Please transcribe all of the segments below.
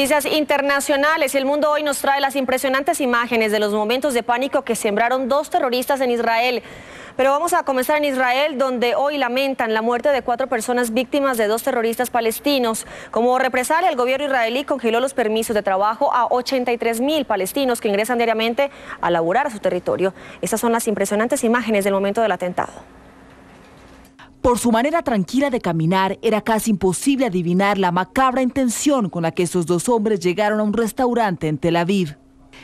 Noticias internacionales. El mundo hoy nos trae las impresionantes imágenes de los momentos de pánico que sembraron dos terroristas en Israel. Pero vamos a comenzar en Israel, donde hoy lamentan la muerte de cuatro personas víctimas de dos terroristas palestinos. Como represalia, el gobierno israelí congeló los permisos de trabajo a 83 mil palestinos que ingresan diariamente a laburar a su territorio. Estas son las impresionantes imágenes del momento del atentado. Por su manera tranquila de caminar, era casi imposible adivinar la macabra intención con la que estos dos hombres llegaron a un restaurante en Tel Aviv.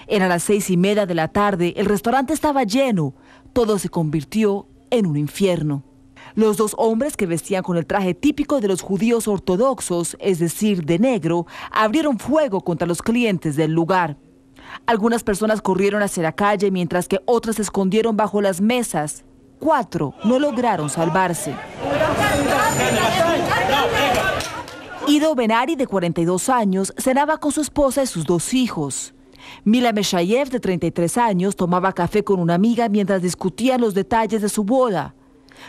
Eran las seis y media de la tarde, el restaurante estaba lleno, todo se convirtió en un infierno. Los dos hombres que vestían con el traje típico de los judíos ortodoxos, es decir, de negro, abrieron fuego contra los clientes del lugar. Algunas personas corrieron hacia la calle mientras que otras se escondieron bajo las mesas Cuatro no lograron salvarse. Ido Benari, de 42 años, cenaba con su esposa y sus dos hijos. Mila Meshayev, de 33 años, tomaba café con una amiga mientras discutían los detalles de su boda.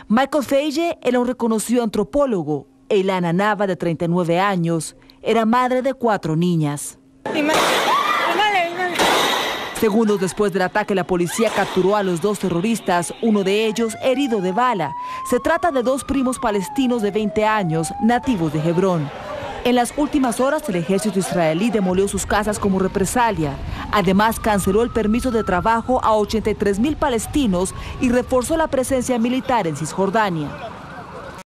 Michael Feige era un reconocido antropólogo. Elana Nava, de 39 años, era madre de cuatro niñas. Segundos después del ataque, la policía capturó a los dos terroristas, uno de ellos herido de bala. Se trata de dos primos palestinos de 20 años, nativos de Hebrón. En las últimas horas, el ejército israelí demolió sus casas como represalia. Además, canceló el permiso de trabajo a 83 mil palestinos y reforzó la presencia militar en Cisjordania.